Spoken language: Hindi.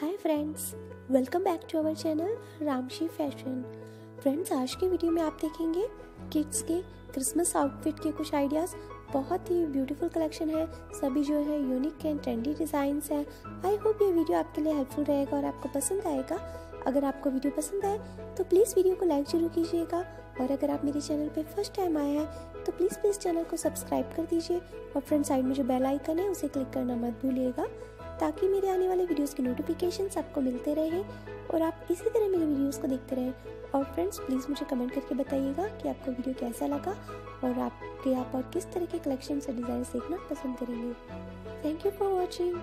Hi friends welcome back to our channel Ramshi fashion friends आज के वीडियो में आप देखेंगे किड्स के क्रिसमस आउटफिट के कुछ आइडियाज़ बहुत ही ब्यूटीफुल कलेक्शन है। सभी जो है यूनिक एंड ट्रेंडी डिज़ाइंस हैं। आई होप ये वीडियो आपके लिए हेल्पफुल रहेगा और आपको पसंद आएगा। अगर आपको वीडियो पसंद आए तो प्लीज़ वीडियो को लाइक ज़रूर कीजिएगा। और अगर आप मेरे चैनल पर फ़र्स्ट टाइम आए हैं तो प्लीज़ प्लीज़ चैनल को सब्सक्राइब कर दीजिए। और फ्रेंड साइड में जो बेल आइकन है, उसे क्लिक करना मत भूलिएगा। ताकि मेरे आने वाले वीडियोस के नोटिफिकेशन आपको मिलते रहे और आप इसी तरह मेरे वीडियोस को देखते रहें। और फ्रेंड्स प्लीज़ मुझे कमेंट करके बताइएगा कि आपको वीडियो कैसा लगा और आपके आप और किस तरह के कलेक्शन और डिज़ाइन देखना पसंद करेंगे। Thank you for watching